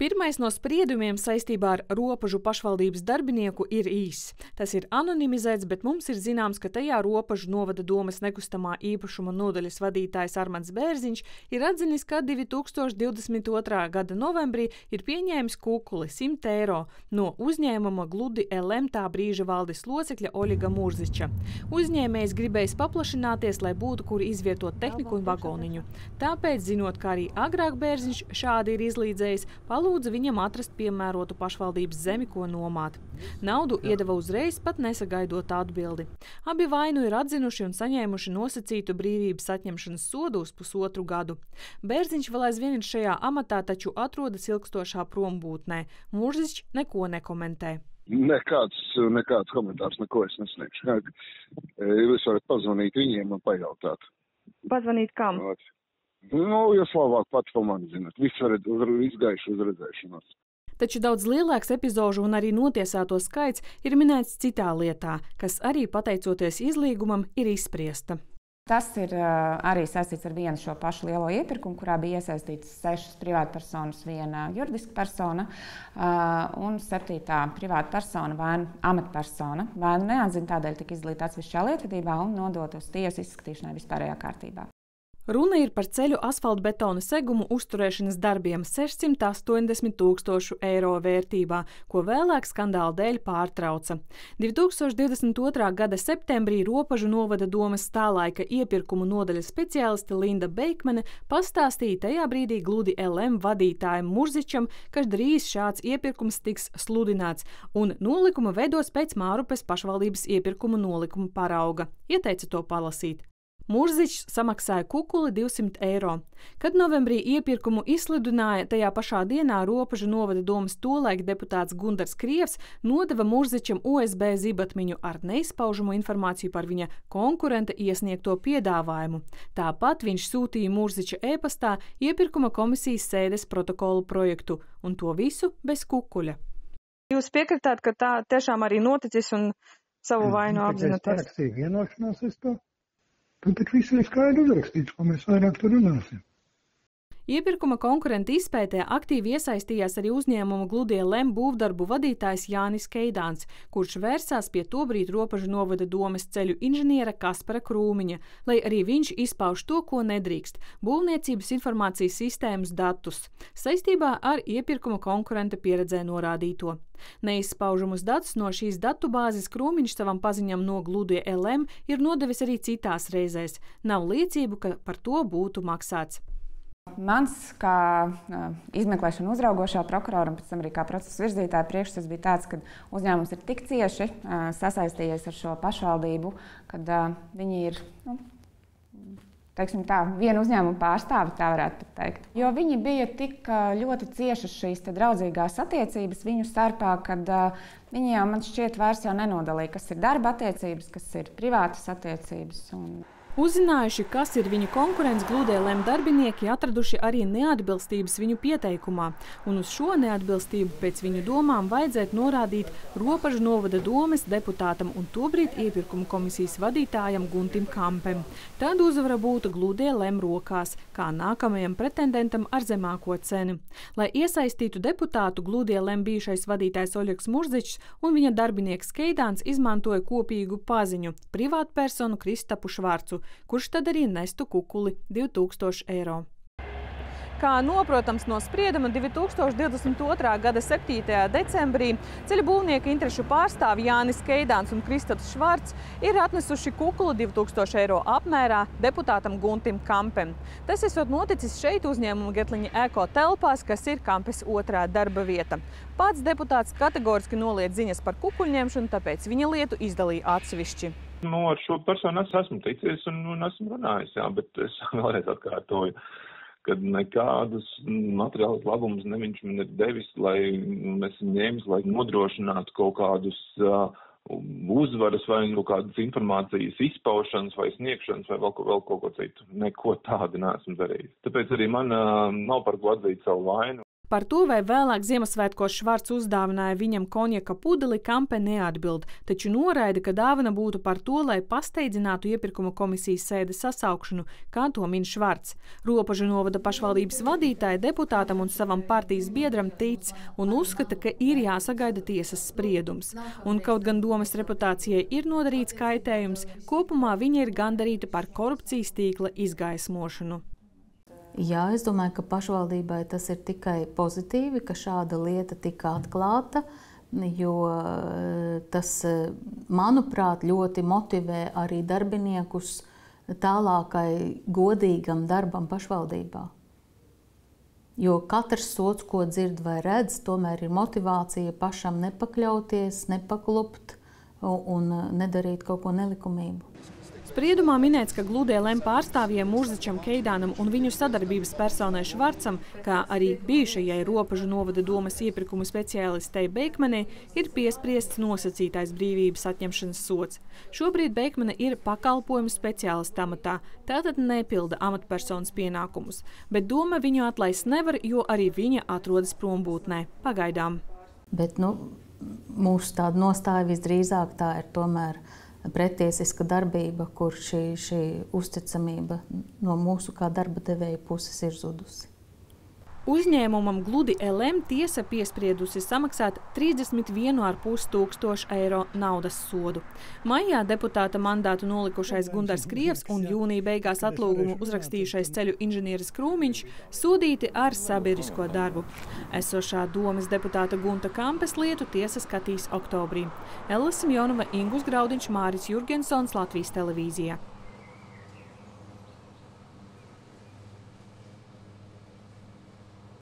Pirmais no spriedumiem saistībā ar robežu pašvaldības darbinieku ir īss. Tas ir anonimizēts, bet mums ir zināms, ka tajā robežu novada domas nekustamā īpašuma nodaļas vadītājs Armāns Bērziņš ir atzinis, ka 2022. gada novembrī ir pieņēmis kukuli 100 eiro no uzņēmuma gludi LM tā brīža valdes locekļa Oļega Mūrziča. Uzņēmējs gribējis paplašināties, lai būtu kur izvietot tehniku un vagoniņu. Tāpēc, zinot, ka arī agrāk Bērziņš šādi ir izlīdzējis, palūdz lūdza viņam atrast piemērotu pašvaldības zemi, ko nomāt. Naudu iedeva uzreiz, pat nesagaidot atbildi. Abi vainu ir atzinuši un saņēmuši nosacītu brīvības atņemšanas sodu uz pusotru gadu. Bērziņš vēl aizvien ir šajā amatā, taču atrodas ilgstošā prombūtnē. Mūrziņš neko nekomentē. Nekāds, nekāds komentārs, neko es nesniegšu. Jūs varat pazvanīt viņiem un pajautāt. Pazvanīt kam? Nu, jūs labāk pats par mani zinat. Viss var izgaišu uz redzēšanos. Taču daudz lielāks epizodu un arī notiesāto skaits ir minēts citā lietā, kas arī pateicoties izlīgumam ir izspriesta. Tas ir arī saistīts ar vienu šo pašu lielo iepirkumu, kurā bija iesaistītas sešas privātpersonas, viena juridiska persona un septītā privātpersona vai amatpersona. Vēnu neatzina, tādēļ tika izdalīta atsevišķā lietvedībā un nodota uz tiesu izskatīšanai vispārējā kārtībā. Runa ir par ceļu asfaltbetona segumu uzturēšanas darbiem 680 tūkstošu eiro vērtībā, ko vēlāk skandāla dēļ pārtrauca. 2022. gada septembrī Ropažu novada domas stālaika iepirkumu nodaļas speciāliste Linda Beikmane pastāstīja tajā brīdī gludi LM vadītājam Murzičam, ka drīz šāds iepirkums tiks sludināts un nolikuma veidos pēc Mārupes pašvaldības iepirkuma nolikuma parauga. Ieteica to palasīt. Murzičs samaksāja kukuli 200 eiro. Kad novembrī iepirkumu izsludināja, tajā pašā dienā Ropažu novada domas tolaik deputāts Gundars Krievs nodeva Murzičam OSB zibatmiņu ar neizpaužamo informāciju par viņa konkurenta iesniegto piedāvājumu. Tāpat viņš sūtīja Murziča e-pastā iepirkuma komisijas sēdes protokolu projektu, un to visu bez kukuļa. Jūs piekritāt, ka tā tiešām arī noticis un savu vainu apzināties? Tas ir vienošanās, es to Tad taču viss ir skaidri uzrakstīts, ko mēs vairāk tur runāsim. Iepirkuma konkurenta izpētē aktīvi iesaistījās arī uzņēmuma gludie lem būvdarbu vadītājs Jānis Keidāns, kurš vērsās pie tobrīd robežu novada domes ceļu inženiera Kaspara Krūmiņa, lai arī viņš izpauž to, ko nedrīkst - būvniecības informācijas sistēmas datus, saistībā ar iepirkuma konkurenta pieredzē norādīto. Neizpaužamus datus no šīs datubāzes Krūmiņš savam paziņam no gludie LM ir nodevis arī citās reizēs. Nav liecību, ka par to būtu maksāts. Mans, kā uh, izmeklēšana uzraugošā prokurora un pēc tam arī kā procesa virzītāja priekšstats bija tāds, ka uzņēmums ir tik cieši uh, sasaistījies ar šo pašvaldību, ka uh, viņi ir. Nu, teiksim, tā, viena uzņēmuma pārstāve, tā varētu teikt. Jo viņi bija tik ļoti ciešas šīs draudzīgās attiecības viņu starpā, kad uh, viņi jau man šķiet vairs nenodalīja, kas ir darba attiecības, kas ir privātas attiecības. Un... Uzzinājuši, kas ir viņu konkurents, gludēlēm darbinieki atraduši arī neatbilstības viņu pieteikumā, un uz šo neatbilstību pēc viņu domām vajadzētu norādīt Ropažu novada domes deputātam un tobrīd iepirkuma komisijas vadītājam Guntim Kampem. Tad uzvara būtu gludēlēm rokās, kā nākamajam pretendentam ar zemāko cenu. Lai iesaistītu deputātu, gludēlēm bijušais vadītājs Oļegs Murzičs un viņa darbinieks Keidāns izmantoja kopīgu paziņu privātpersonu Kristapu Švarcu kurš tad arī nestu kukuli 2000 eiro. Kā noprotams no sprieduma 2022. gada 7. decembrī ceļu būvnieka interešu pārstāvi Jānis Keidāns un Kristaps Švarts ir atnesuši kukulu 2000 eiro apmērā deputātam Guntim Kampem. Tas esot noticis šeit uzņēmuma Getliņa eko telpās, kas ir Kampes otrā darba vieta. Pats deputāts kategoriski noliedz ziņas par kukuļņemšanu, tāpēc viņa lietu izdalīja atsevišķi. Nu, ar šo personu es esmu ticies un, un esmu runājis, jā, bet es vēlreiz atkārtoju, ka nekādus materiālus labumus ne viņš man ir devis, lai mēs ņēmis, lai nodrošinātu kaut kādus uh, uzvaras vai kaut kādas informācijas izpaušanas vai sniegšanas vai vēl, vēl kaut ko citu. Neko tādu neesmu darījis. Tāpēc arī man uh, nav par ko atzīt savu vainu. Par to, vai vēlāk Ziemassvētkos Švarts uzdāvināja viņam konjaka pudeli, Kampe neatbild, taču noraida, ka dāvana būtu par to, lai pasteidzinātu iepirkuma komisijas sēdes sasaukšanu, kā to min Švarts. Ropažu novada pašvaldības vadītāja deputātam un savam partijas biedram tic un uzskata, ka ir jāsagaida tiesas spriedums. Un kaut gan domas reputācijai ir nodarīts kaitējums, kopumā viņa ir gandarīta par korupcijas tīkla izgaismošanu. Jā, es domāju, ka pašvaldībai tas ir tikai pozitīvi, ka šāda lieta tika atklāta, jo tas, manuprāt, ļoti motivē arī darbiniekus tālākai godīgam darbam pašvaldībā. Jo katrs sots, ko dzird vai redz, tomēr ir motivācija pašam nepakļauties, nepaklupt un nedarīt kaut ko nelikumīgu. Spriedumā minēts, ka Gludēlēm pārstāvjiem Murzičam Keidānam un viņu sadarbības personai Švarcam, kā arī bijušajai robežu novada domas iepirkumu speciālistei Beikmanē, ir piespriests nosacītais brīvības atņemšanas sots. Šobrīd Beikmane ir pakalpojumu speciālista amatā, tātad nepilda amatpersonas pienākumus, bet doma viņu atlaist nevar, jo arī viņa atrodas prombūtnē. Pagaidām. Bet, nu, mūsu tāda nostāja visdrīzāk tā ir tomēr pretiesiska darbība, kur šī, šī uzticamība no mūsu kā darba devēja puses ir zudusi. Uzņēmumam Gludi LM tiesa piespriedusi samaksāt 31,5 tūkstošu eiro naudas sodu. Maijā deputāta mandātu nolikušais Gundars Krievs un jūnija beigās atlūgumu uzrakstījušais ceļu inženieris Krūmiņš sodīti ar sabiedrisko darbu. Esošā domas deputāta Gunta Kampes lietu tiesa skatīs oktobrī. Ella Simjonova, Ingus Graudiņš, Māris Jurgensons, Latvijas televīzijā.